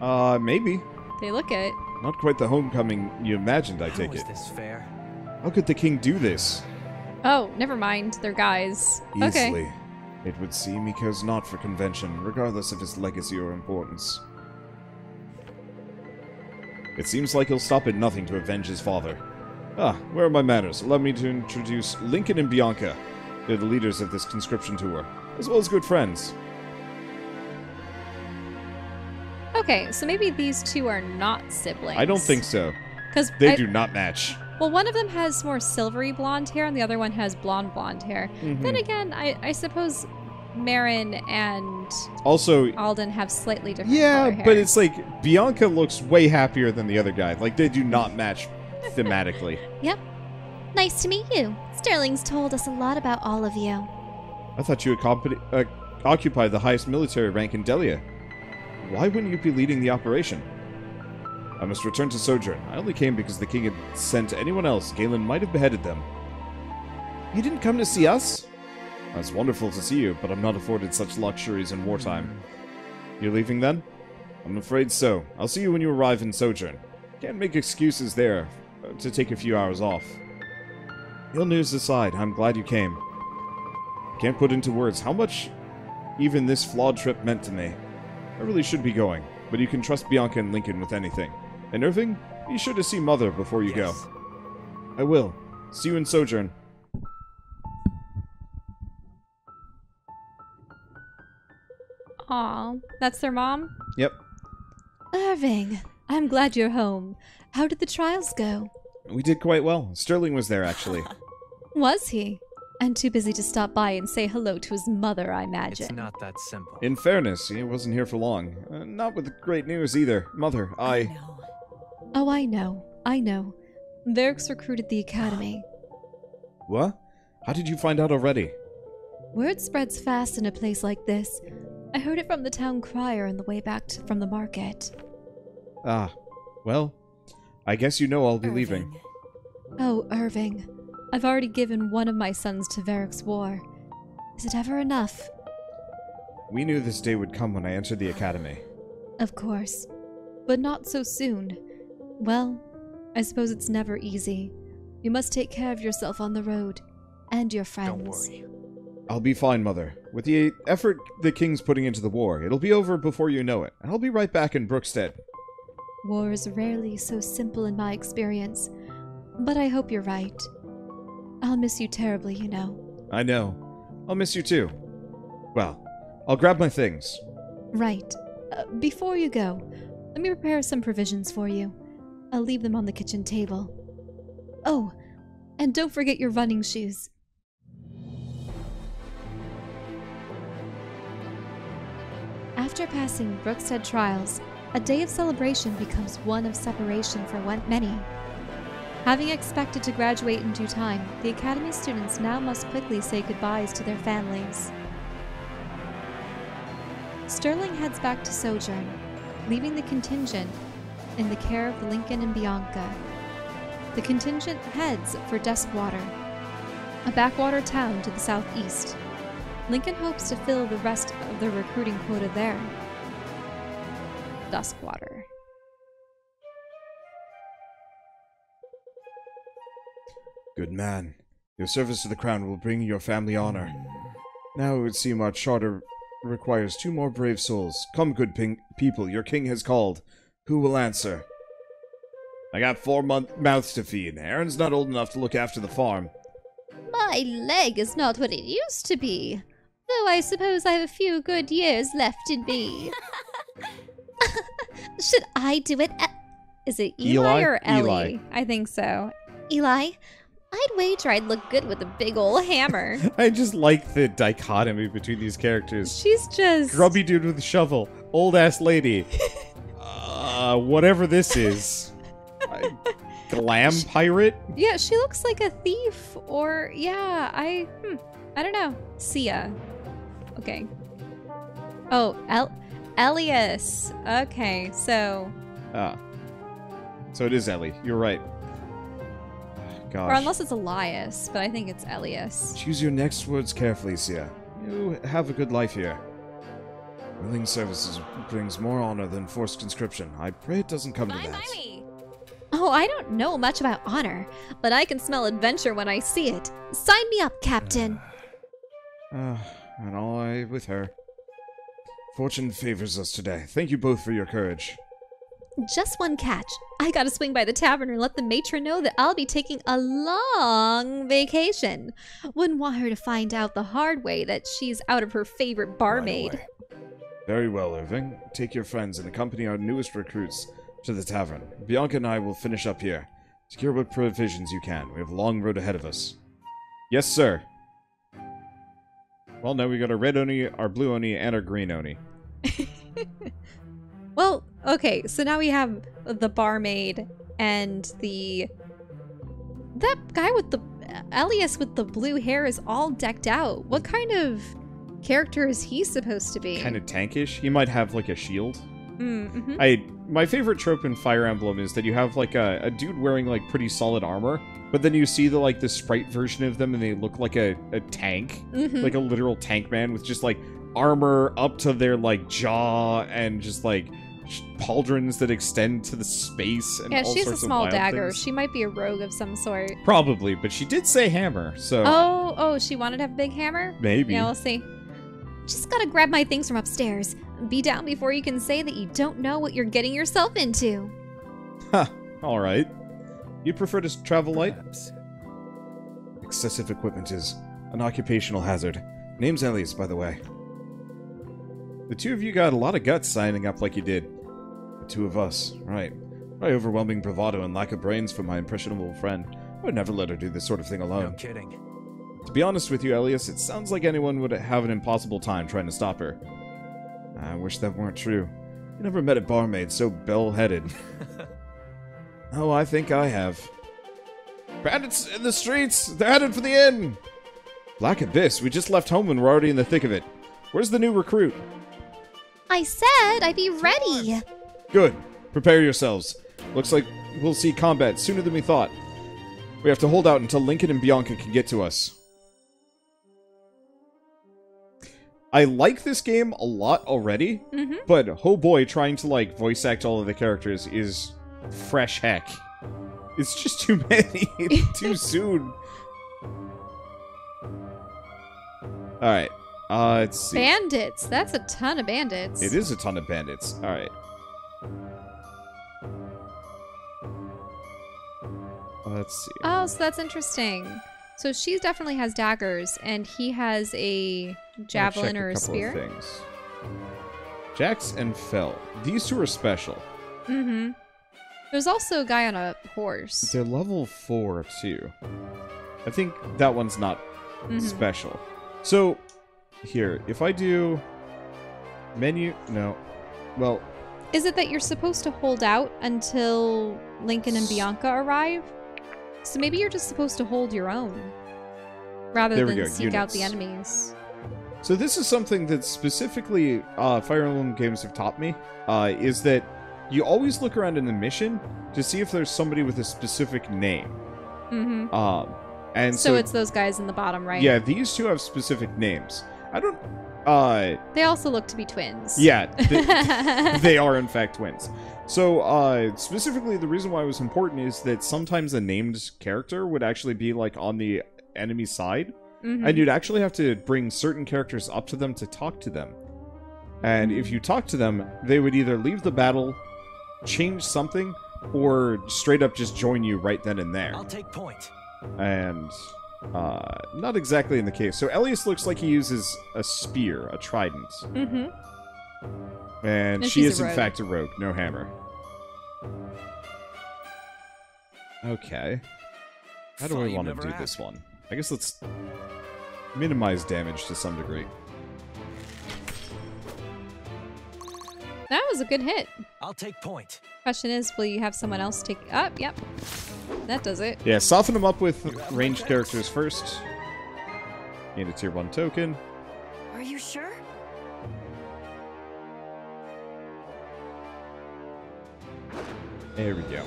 Uh, maybe. They look it. Not quite the homecoming you imagined, I How take is it. this fair? How could the king do this? Oh, never mind. They're guys. Easily. Okay. It would seem he cares not for convention, regardless of his legacy or importance. It seems like he'll stop at nothing to avenge his father. Ah, where are my manners? Allow me to introduce Lincoln and Bianca. They're the leaders of this conscription tour, as well as good friends. Okay, so maybe these two are not siblings. I don't think so. Because They do not match. Well, one of them has more silvery blonde hair, and the other one has blonde blonde hair. Mm-hmm. Then again, I, I suppose Marin and Also, Alden have slightly different yeah, color hair. but it's like Bianca looks way happier than the other guy. Like they do not match [LAUGHS] thematically. Yep. Nice to meet you. Sterling's told us a lot about all of you. I thought you had comp- uh, occupied the highest military rank in Delia. Why wouldn't you be leading the operation? I must return to Sojourn. I only came because the king had sent anyone else. Galen might have beheaded them. You didn't come to see us? That's wonderful to see you, but I'm not afforded such luxuries in wartime. You're leaving then? I'm afraid so. I'll see you when you arrive in Sojourn. Can't make excuses there uh, to take a few hours off. Ill news aside, I'm glad you came. Can't put into words how much even this flawed trip meant to me. I really should be going, but you can trust Bianca and Lincoln with anything. And Irving, be sure to see Mother before you Yes. go. I will. See you in Sojourn. Aw, that's their mom? Yep. Irving, I'm glad you're home. How did the trials go? We did quite well. Sterling was there, actually. [LAUGHS] Was he? And too busy to stop by and say hello to his mother, I imagine. It's not that simple. In fairness, he wasn't here for long. Uh, not with great news either. Mother, I. Oh, I know. I know. Varix recruited the academy. [SIGHS] What? How did you find out already? Word spreads fast in a place like this. I heard it from the town crier on the way back to, from the market. Ah, well, I guess you know I'll be leaving. Oh, Irving. I've already given one of my sons to Varric's war. Is it ever enough? We knew this day would come when I entered the academy. Of course. But not so soon. Well, I suppose it's never easy. You must take care of yourself on the road. And your friends. Don't worry. I'll be fine, Mother. With the effort the King's putting into the war, it'll be over before you know it, and I'll be right back in Brookstead. War is rarely so simple in my experience. But I hope you're right. I'll miss you terribly, you know. I know. I'll miss you too. Well, I'll grab my things. Right. Uh, before you go, let me prepare some provisions for you. I'll leave them on the kitchen table. Oh, and don't forget your running shoes. After passing Brookstead trials, a day of celebration becomes one of separation for many. Having expected to graduate in due time, the Academy students now must quickly say goodbyes to their families. Sterling heads back to Sojourn, leaving the contingent in the care of Lincoln and Bianca. The contingent heads for Duskwater, a backwater town to the southeast. Lincoln hopes to fill the rest of the recruiting quota there. Duskwater. Good man. Your service to the crown will bring your family honor. Now it would seem our charter requires two more brave souls. Come, good people, your king has called. Who will answer? I got four month- mouths to feed. Aaron's not old enough to look after the farm. My leg is not what it used to be. Though I suppose I have a few good years left in me. [LAUGHS] Should I do it? At- Is it Eli, Eli? or Ellie? Eli. I think so. Eli, I'd wager I'd look good with a big old Hammer. [LAUGHS] I just like the dichotomy between these characters. She's just. Grubby dude with a shovel, old ass lady. [LAUGHS] uh, whatever this is. I- glam pirate? Yeah, she looks like a thief, or yeah, I, hmm, I don't know. Sia. Okay. Oh, El- Elias. Okay, so, Ah. So it is Ellie. You're right. Gosh. or unless it's Elias, but I think it's Elias. Choose your next words carefully, Sia. You have a good life here. Willing services brings more honor than forced conscription. I pray it doesn't come to that. Oh, I don't know much about honor, but I can smell adventure when I see it. Sign me up, Captain. Ah, and I with her. Fortune favors us today. Thank you both for your courage. Just one catch. I gotta swing by the tavern and let the matron know that I'll be taking a long vacation. Wouldn't want her to find out the hard way that she's out of her favorite barmaid. Right away. Very well, Irving. Take your friends and accompany our newest recruits to the tavern. Bianca and I will finish up here. Secure what provisions you can. We have a long road ahead of us. Yes, sir. Well, now we got our red Oni, our blue Oni, and our green Oni. [LAUGHS] Well, okay, so now we have the barmaid and the that guy with the Elias with the blue hair is all decked out. What kind of character is he supposed to be? Kind of tankish. He might have like a shield. Mm, mhm. I my favorite trope in Fire Emblem is that you have like a, a dude wearing like pretty solid armor, but then you see the like the sprite version of them and they look like a, a tank. Mhm. like a literal tank man with just like armor up to their like jaw and just like pauldrons that extend to the space and yeah, all she's a sorts of small dagger. things. She might be a rogue of some sort. Probably, but she did say hammer, so Oh, oh, she wanted to have a big hammer? maybe. Yeah, we'll see. Just gotta grab my things from upstairs. Be down before you can say that you don't know what you're getting yourself into. Ha, All right. You prefer to travel light? Perhaps. Excessive equipment is an occupational hazard. Name's Elias, by the way. The two of you got a lot of guts signing up like you did. The two of us, right. My overwhelming bravado and lack of brains for my impressionable friend. I would never let her do this sort of thing alone. No alone. kidding. To be honest with you, Elias, it sounds like anyone would have an impossible time trying to stop her. I wish that weren't true. You never met a barmaid so bell-headed. [LAUGHS] oh, I think I have. Bandits in the streets! They're headed for the inn! Black Abyss, we just left home and we're already in the thick of it. Where's the new recruit? I said I'd be ready. Good. Prepare yourselves. Looks like we'll see combat sooner than we thought. We have to hold out until Lincoln and Bianca can get to us. I like this game a lot already, Mhm. but oh boy, trying to like voice act all of the characters is fresh heck. It's just too [LAUGHS] many, too [LAUGHS] soon. All right, uh, let's see. Bandits. That's a ton of bandits. It is a ton of bandits. All right. Let's see. Oh, so that's interesting. So she definitely has daggers, and he has a javelin or a spear. things. Jax and Fell. These two are special. Mm-hmm. There's also a guy on a horse. They're level four too. I think that one's not Mhm. special. So here, if I do menu, no. Well, Is it that you're supposed to hold out until Lincoln and Bianca arrive? So maybe you're just supposed to hold your own rather There than go, seek out the units. enemies. So this is something that specifically uh, Fire Emblem games have taught me, uh, is that you always look around in the mission to see if there's somebody with a specific name. Mm-hmm. Um, and So, so, it's those guys in the bottom right. yeah, these two have specific names. I don't. Uh, They also look to be twins. yeah, th- [LAUGHS] they are in fact twins. So uh, specifically, the reason why it was important is that sometimes a named character would actually be like on the enemy side. Mhm. and you'd actually have to bring certain characters up to them to talk to them. And if you talk to them, they would either leave the battle, change something, or straight up just join you right then and there. I'll take point. And uh, not exactly in the case. So Elias looks like he uses a spear, a trident, Mhm. and, And she is in rogue. fact a rogue, no hammer. Okay. How do Thought I want to do ask. this one? I guess let's minimize damage to some degree. That was a good hit. I'll take point. Question is, will you have someone else take up? yep. That does it. Yeah, soften them up with ranged characters first. Gain a tier 1 token. Are you sure? There we go.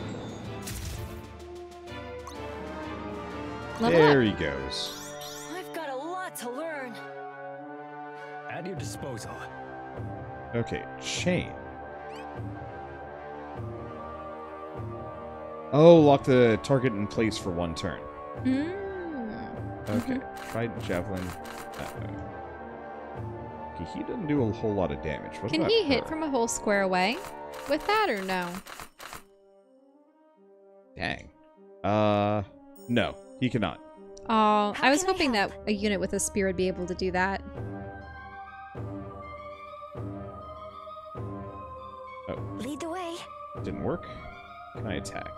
Level there up. he goes. I've got a lot to learn. At your disposal. Okay, chain. Oh, lock the target in place for one turn. Mm. Okay, trident, javelin. Uh-oh. Okay, he doesn't do a whole lot of damage. What Can about he hit from a whole square away with that or no? Dang. Uh, no, he cannot. Oh, How I was can I hoping that a unit with a spear would be able to do that. Oh. Lead the way. Didn't work. Can I attack?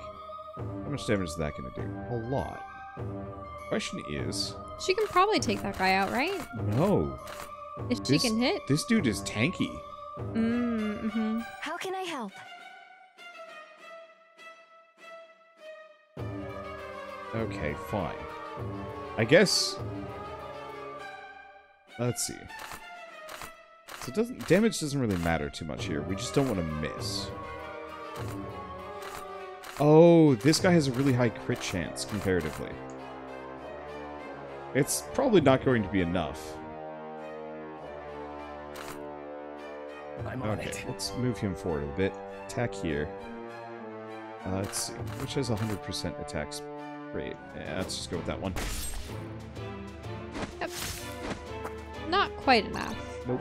How much damage is that going to do? A lot. Question is, She can probably take that guy out, right? no. If she can hit. This dude is tanky. Mm, hmm How can I help? Okay, fine. I guess. Let's see. So it doesn't damage doesn't really matter too much here. We just don't want to miss. Oh, this guy has a really high crit chance comparatively. It's probably not going to be enough. I'm on Okay, it. let's move him forward a bit. Attack here. Uh, let's see. Which has 100% attack rate? Yeah, let's just go with that one. Not quite enough. Nope.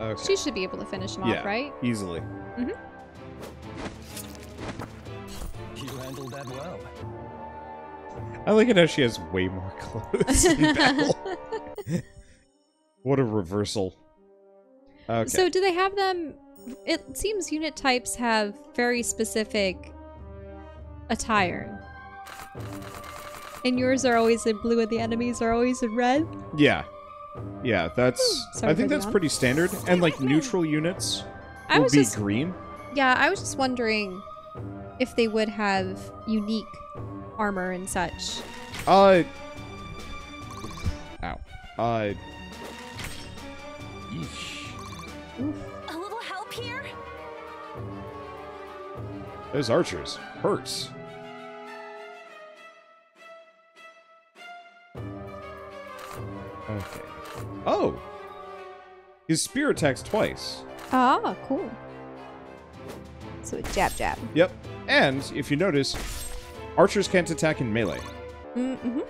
Okay. She should be able to finish him yeah, off, right? easily. Mm-hmm. You handled that well. I like it how she has way more [LAUGHS] clothes in battle. [LAUGHS] what a reversal. Okay. So do they have them? It seems unit types have very specific attire. And yours are always in blue and the enemies are always in red? yeah. Yeah, that's. Sorry I think that's yawn. pretty standard. And like neutral units I will be just green. Yeah, I was just wondering if they would have unique armor and such. Uh. Ow. Uh. Yeesh. Those archers hurts. Okay. Oh! His spear attacks twice. Ah, cool. So a jab jab. Yep. And, if you notice, archers can't attack in melee. Mm-hmm.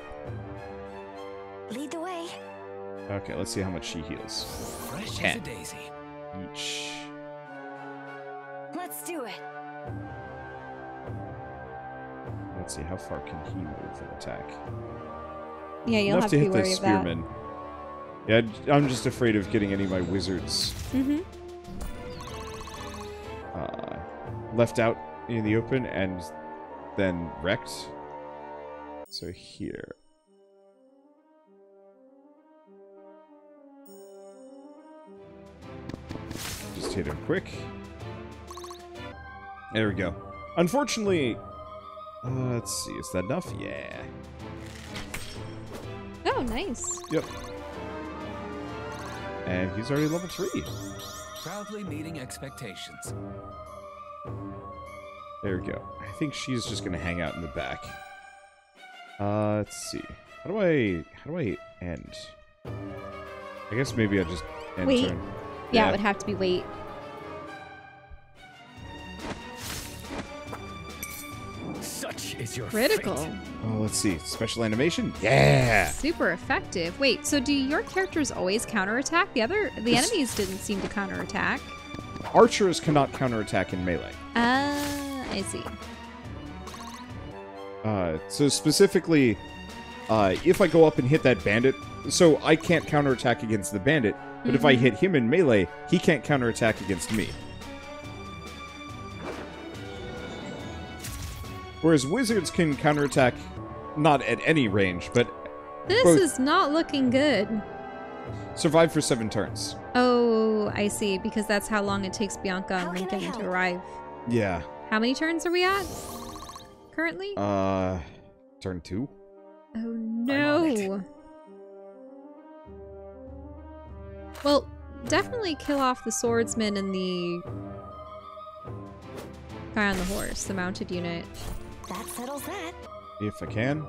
Lead the way. Okay, let's see how much she heals. Fresh as a daisy. Each. Let's do it. Let's see, how far can he move and attack? Yeah, you'll Enough have to to hit the wary of that. spearmen. Yeah, I'm just afraid of getting any of my wizards Mm-hmm. uh, left out in the open and then wrecked. So here. Just hit him quick. There we go. Unfortunately, uh, let's see, is that enough? Yeah. Oh, nice. Yep. And he's already level three. Proudly meeting expectations. There we go. I think she's just gonna hang out in the back. Uh, let's see. How do I? How do I end? I guess maybe I just end Wait. turn. Yeah, it would have to be wait. Such is your Critical. fate. Oh, let's see. Special animation. Yeah. Super effective. Wait, so do your characters always counterattack? The other the Yes. enemies didn't seem to counterattack. Archers cannot counterattack in melee. Ah, I see. Uh, so specifically, uh, if I go up and hit that bandit, so I can't counterattack against the bandit, but if I hit him in melee, he can't counterattack against me. Whereas wizards can counterattack not at any range, but This Both- is not looking good. survive for seven turns. Oh, Oh, I see. Because that's how long it takes Bianca and Lincoln to arrive. Yeah. How many turns are we at currently? Uh, turn two. oh no. Well, definitely kill off the swordsman and the guy on the horse, the mounted unit. That settles that. If I can.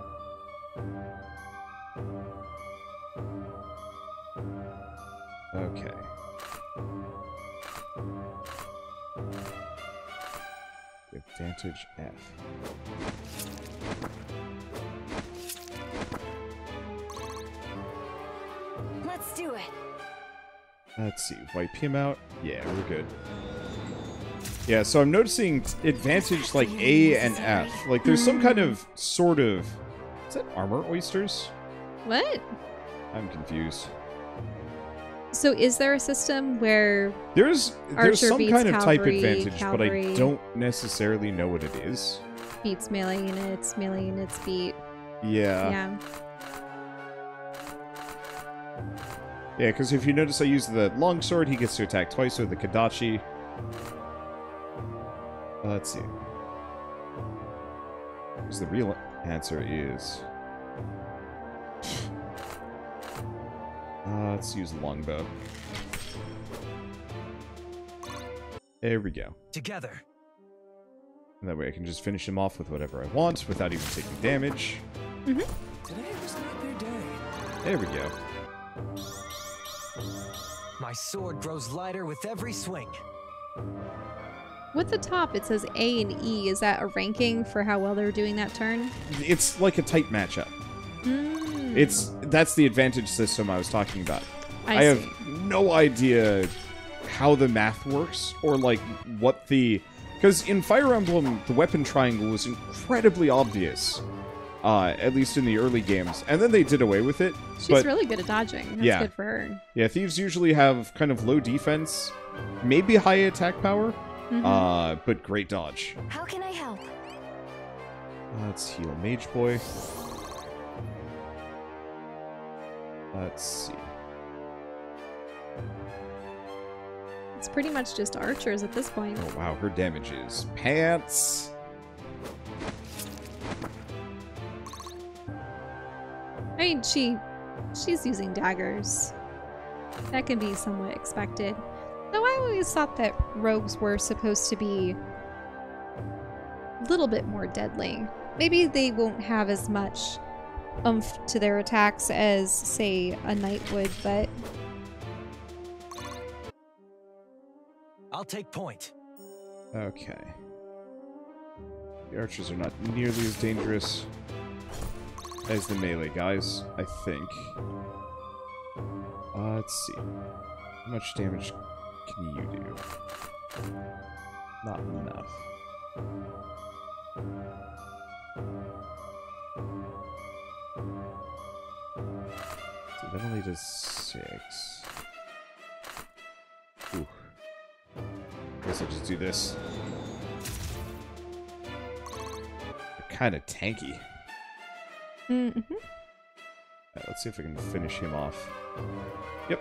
Okay. Advantage F. Let's do it. Let's see. Wipe him out. Yeah, we're good. Yeah, so I'm noticing advantage like A and F. Like there's some kind of sort of. Is that armor oysters? What? I'm confused. So is there a system where There's there's some kind of type cavalry, advantage, but I don't necessarily know what it is. beats melee units, melee units beat? Yeah. yeah. Yeah, because if you notice I use the longsword, he gets to attack twice with the kodachi. Uh, let's see. Because the real answer is... Uh, let's use longbow. There we go. Together. And that way I can just finish him off with whatever I want without even taking damage. Today was not their day. There we go. My sword grows lighter with every swing. With the top, it says A and E. Is that a ranking for how well they're doing that turn? It's like a tight matchup. Mm, It's that's the advantage system I was talking about. I, I, have no idea how the math works or like what the because in Fire Emblem the weapon triangle was incredibly obvious, uh, at least in the early games, and then they did away with it. She's but really good at dodging. That's Yeah. good for her. yeah, thieves usually have kind of low defense, maybe high attack power, Mhm. uh, but great dodge. How can I help? Let's heal Mage Boy. Let's see. it's pretty much just archers at this point. Oh wow, her damage is pants. I mean, she she's using daggers. That can be somewhat expected. Though I always thought that rogues were supposed to be a little bit more deadly. Maybe they won't have as much oomph to their attacks as, say, a knight would, but I'll take point. Okay. The archers are not nearly as dangerous as the melee guys, I think. Uh, let's see. How much damage can you do? Not enough. So that only does six. Ooh. Guess I'll just do this. They're kind of tanky. mm-hmm. Alright, let's see if I can finish him off. Yep.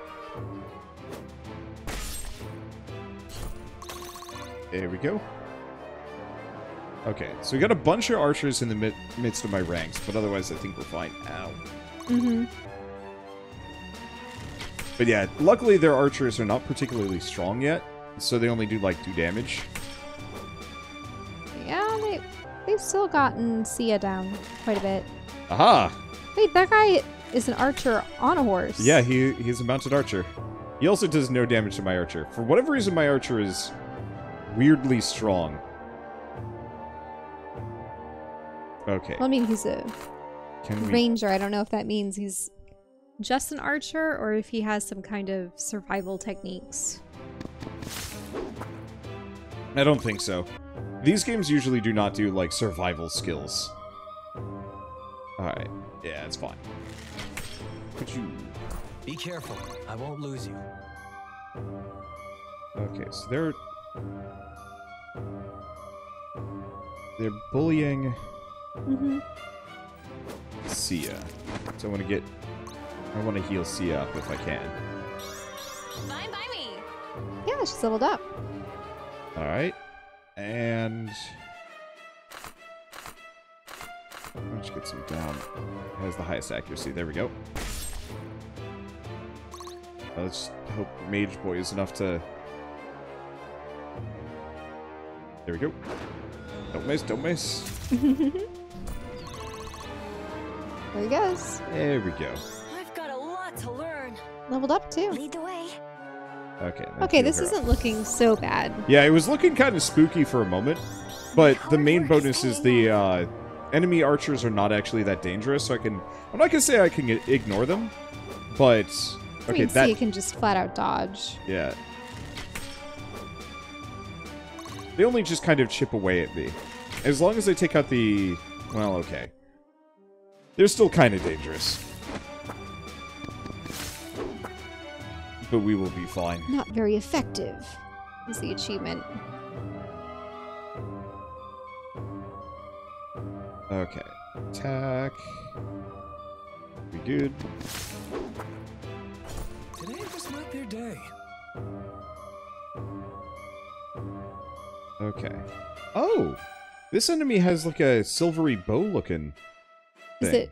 There we go. Okay, so we got a bunch of archers in the mid midst of my ranks, but otherwise I think we're fine. Ow. Mm-hmm. But yeah, luckily their archers are not particularly strong yet, so they only do like 2 damage. Yeah, they they've still gotten Sia down quite a bit. Aha! Wait, that guy is an archer on a horse. Yeah, he he's a mounted archer. He also does no damage to my archer. For whatever reason, my archer is weirdly strong. Okay, Well, I mean, he's a can we? ranger. I don't know if that means he's just an archer or if he has some kind of survival techniques. I don't think so. These games usually do not do like survival skills. All right, yeah, it's fine. Could you? Be careful. I won't lose you. Okay, so they're they're bullying Mm-hmm. Sia. So I want to get I want to heal Sia up if I can. Fine by me. Yeah, she's leveled up. All right, and let's get some down. Has the highest accuracy. There we go. Let's hope Mage Boy is enough to. There we go. Don't miss, don't miss. [LAUGHS] There he goes. There we go. I've got a lot to learn. Leveled up too. Lead the way. Okay. Okay, this isn't up. looking so bad. Yeah, it was looking kind of spooky for a moment, but the main bonus is the uh, enemy archers are not actually that dangerous. So I can. I'm not gonna say I can ignore them, but I okay, mean, that C can just flat out dodge. yeah. They only just kind of chip away at me. As long as they take out the. Well, okay. They're still kind of dangerous. But we will be fine. Not very effective. Is the achievement. Okay. Attack. We good. Today just might be your day. Okay. Oh! This enemy has like a silvery bow looking. Is it?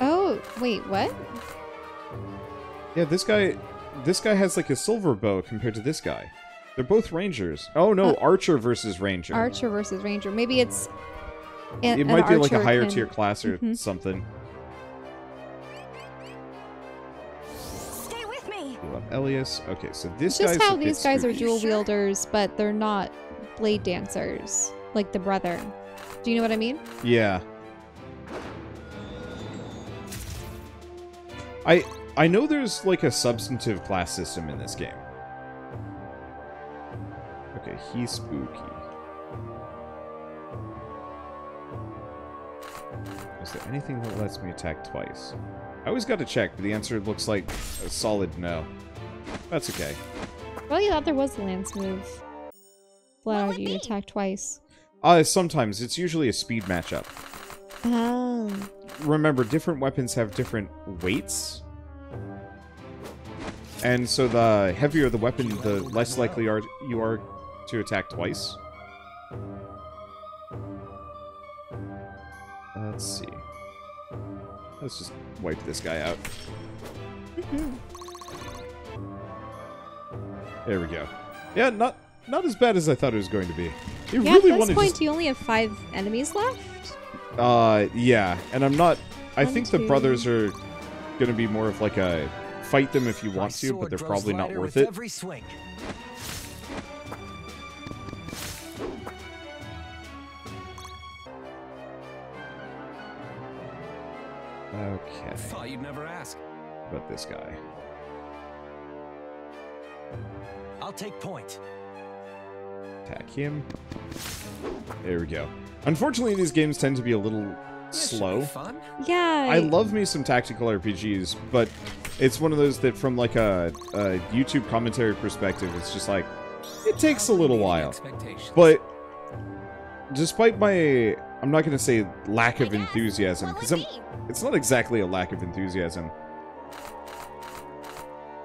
Oh, wait, what? Yeah, this guy this guy has like a silver bow compared to this guy. They're both rangers. Oh no, Uh, archer versus ranger. Archer versus Ranger. Maybe it's. an- it an might be like a higher can- tier class or Mhm. something. Stay with me. Heal Elias. Okay, so this It's just guy's how a these guys are spooky. dual wielders, but they're not blade dancers like the brother. Do you know what I mean? Yeah. I I know there's like a substantive class system in this game. Okay, he's spooky. Is there anything that lets me attack twice? I always got to check, but the answer looks like a solid no. That's okay. Well, you thought there was a lance move. What Allowed would you to attack twice. Uh, sometimes. It's usually a speed matchup. Oh. remember different weapons have different weights. And so the heavier the weapon the less likely are you are to attack twice. Let's see. Let's just wipe this guy out. There we go. Yeah not not as bad as i thought it was going to be you Yeah, really at want this point, just you only have five enemies left. uh, yeah, and I'm not. I One, think the two. brothers are gonna be more of like a fight them if you My want to, but they're probably not worth it. Every swing. Okay, Thought you'd never ask. about this guy. I'll take point. Attack him. There we go. Unfortunately, these games tend to be a little This slow. fun. Yeah. I love me some tactical RPGs, but it's one of those that, from like a, a YouTube commentary perspective, it's just like it takes a little while. expectations. But despite my, I'm not gonna say lack of enthusiasm because It's not exactly a lack of enthusiasm.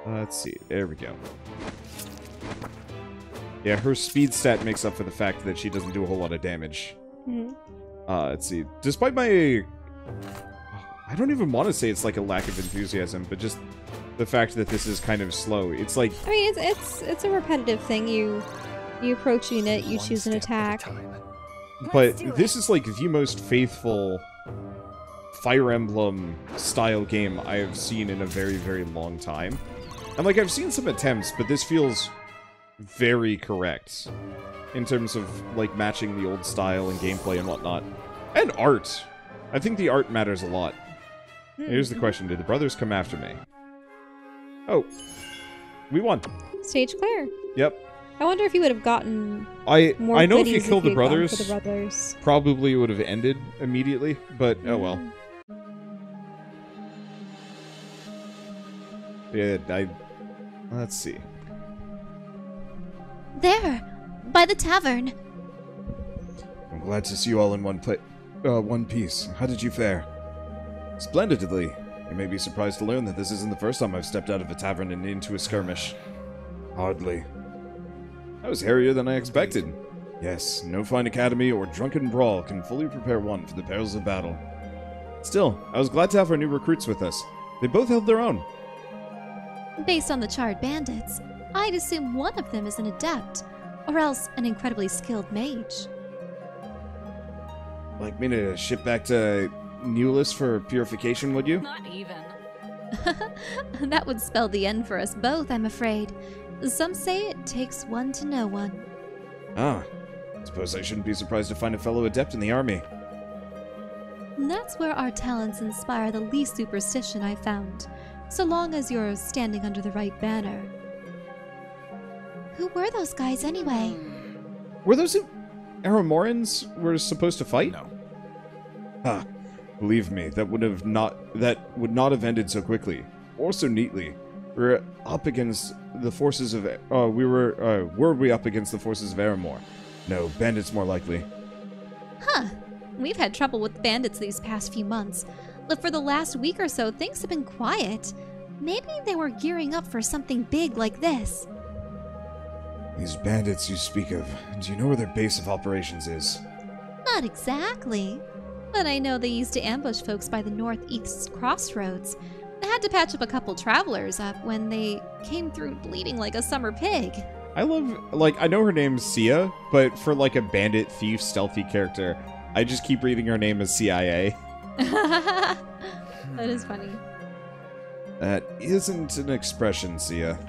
Let's see. There we go. Yeah, her speed stat makes up for the fact that she doesn't do a whole lot of damage. Mhm. Uh, let's see. Despite my... I don't even want to say it's like a lack of enthusiasm, but just the fact that this is kind of slow. It's like, I mean, it's it's it's a repetitive thing. You you approach unit, you One choose an step at a attack. but this is like the most faithful Fire Emblem style game I have seen in a very, very long time. And like I've seen some attempts, but this feels very correct in terms of like matching the old style and gameplay and whatnot. And art. I think the art matters a lot. Hmm. Here's the question, did the brothers come after me? Oh. We won. Stage clear. Yep. I wonder if you would have gotten I more. I know if you killed kill the brothers, the brothers. probably would have ended immediately, but oh well. Hmm. Yeah, I. Let's see. There, by the tavern. I'm glad to see you all in one pla- uh, one piece. How did you fare? Splendidly. You may be surprised to learn that this isn't the first time I've stepped out of a tavern and into a skirmish. Hardly. That was hairier than I expected. Yes, no fine academy or drunken brawl can fully prepare one for the perils of battle. Still, I was glad to have our new recruits with us. They both held their own. Based on the charred bandits, I'd assume one of them is an adept, or else an incredibly skilled mage. Like me to ship back to Newless for purification, would you? Not even. [LAUGHS] that would spell the end for us both, I'm afraid. Some say it takes one to know one. Ah, suppose I shouldn't be surprised to find a fellow adept in the army. That's where our talents inspire the least superstition I've found, so long as you're standing under the right banner. Who were those guys anyway? Were those who Aramorans were supposed to fight? No. Ah, believe me, that would have not that would not have ended so quickly or so neatly. We were up against the forces of uh, we were uh, were we up against the forces of Aramor? No, bandits more likely. Huh. We've had trouble with bandits these past few months, but for the last week or so, things have been quiet. Maybe they were gearing up for something big like this. These bandits you speak of, do you know where their base of operations is? Not exactly. But I know they used to ambush folks by the northeast crossroads. I had to patch up a couple travelers up when they came through bleeding like a summer pig. I love like I know her name's Sia, but for like a bandit thief stealthy character, I just keep reading her name as CIA. [LAUGHS] [LAUGHS] that is funny. That isn't an expression, Sia.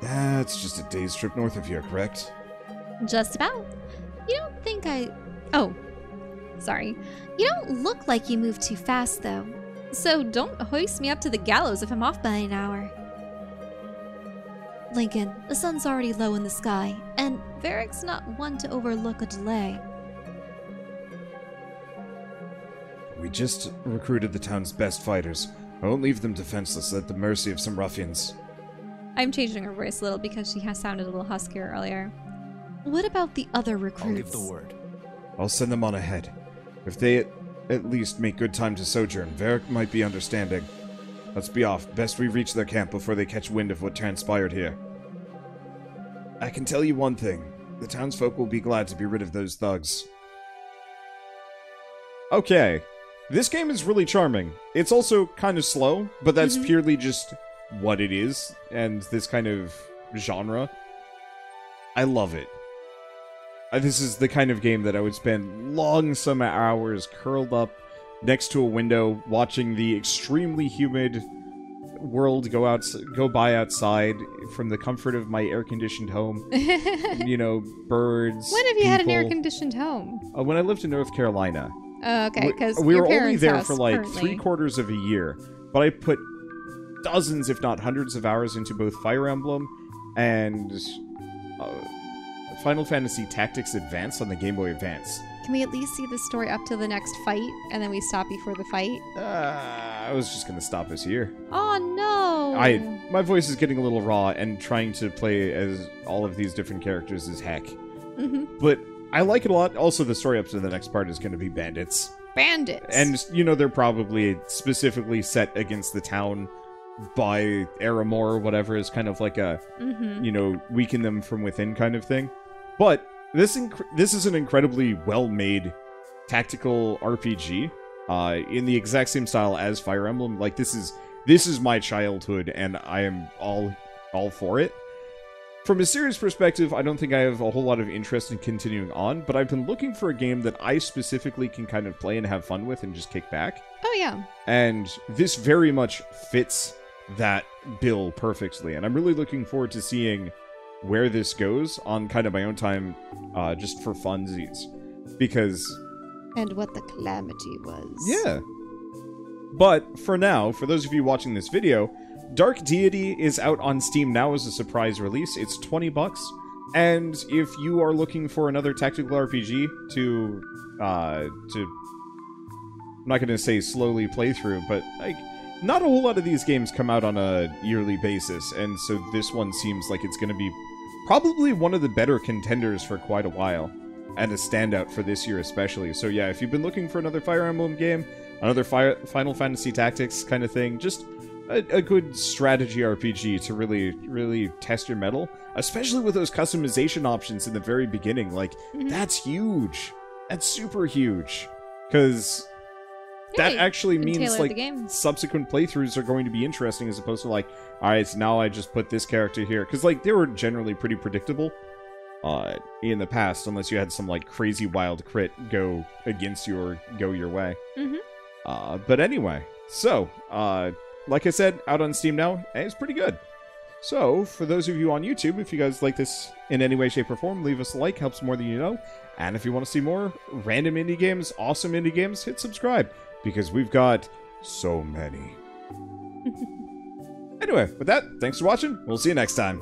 That's just a day's trip north of here, correct? Just about. You don't think I. Oh, sorry. You don't look like you move too fast, though. So don't hoist me up to the gallows if I'm off by an hour. Lincoln, the sun's already low in the sky, and Varric's not one to overlook a delay. We just recruited the town's best fighters. I won't leave them defenseless at the mercy of some ruffians. I'm changing her voice a little because she has sounded a little huskier earlier. What about the other recruits? I'll give the word. I'll send them on ahead. If they at, at least make good time to sojourn, Varric might be understanding. Let's be off. Best we reach their camp before they catch wind of what transpired here. I can tell you one thing. The townsfolk will be glad to be rid of those thugs. Okay. This game is really charming. It's also kind of slow, but that's mm-hmm. purely just what it is and this kind of genre. I love it. Uh, This is the kind of game that I would spend long summer hours curled up next to a window watching the extremely humid world go out go by outside from the comfort of my air-conditioned home. [LAUGHS] you know, birds. When have you had an air conditioned home? Uh, when I lived in North Carolina. Oh, okay, We- because we your were only there for like currently. three quarters of a year, but I put dozens, if not hundreds, of hours into both Fire Emblem and uh, Final Fantasy Tactics Advance on the Game Boy Advance. Can we at least see the story up to the next fight, and then we stop before the fight? Uh, I was just gonna stop us here. Oh no! I my voice is getting a little raw, and trying to play as all of these different characters is heck. Mhm. But I like it a lot. Also, the story up to the next part is going to be bandits. bandits. And you know they're probably specifically set against the town by Aramor or whatever is kind of like a mm-hmm. you know weaken them from within kind of thing. But this inc- this is an incredibly well made tactical RPG uh, in the exact same style as Fire Emblem. Like this is this is my childhood, and I am all all for it. From a serious perspective, I don't think I have a whole lot of interest in continuing on, but I've been looking for a game that I specifically can kind of play and have fun with and just kick back. oh yeah, And this very much fits that bill perfectly. And I'm really looking forward to seeing where this goes on kind of my own time, uh, just for funsies. Because, and what the calamity was. yeah. But for now, for those of you watching this video, Dark Deity is out on Steam now as a surprise release. It's 20 bucks. And if you are looking for another tactical RPG to, uh, to I'm not going to say slowly play through, but like not a whole lot of these games come out on a yearly basis, and so this one seems like it's going to be probably one of the better contenders for quite a while, and a standout for this year especially. So yeah, if you've been looking for another Fire Emblem game, another Fire, Final Fantasy Tactics kind of thing, just a, a good strategy RPG to really, really test your mettle, especially with those customization options in the very beginning. Like, Mhm. that's huge. That's super huge. Because that actually means, like, game. subsequent playthroughs are going to be interesting as opposed to, like, alright, so now I just put this character here. Because, like, they were generally pretty predictable uh, in the past, unless you had some, like, crazy wild crit go against you or go your way. Mhm. Uh, but anyway, so, uh, like I said, out on Steam now, it's pretty good. So, for those of you on YouTube, if you guys like this in any way, shape, or form, leave us a like, helps more than you know. And if you want to see more random indie games, awesome indie games, hit subscribe, because we've got so many. [LAUGHS] anyway, with that, thanks for watching. We'll see you next time.